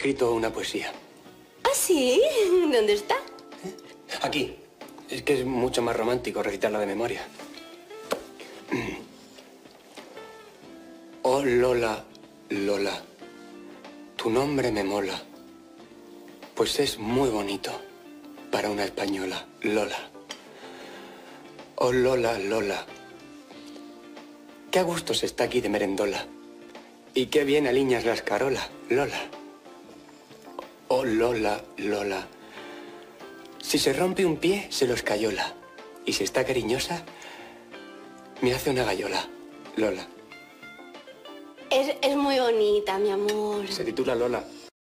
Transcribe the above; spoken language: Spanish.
escrito una poesía. ¿Ah, sí? ¿Dónde está? Aquí. Es que es mucho más romántico recitarla de memoria. Oh, Lola, Lola, tu nombre me mola, pues es muy bonito para una española, Lola. Oh, Lola, Lola, qué a gusto se está aquí de merendola, y qué bien aliñas las carola, Lola. Oh, Lola, Lola, si se rompe un pie, se lo escayola, y si está cariñosa, me hace una gallola, Lola. Es, es muy bonita, mi amor. Se titula Lola.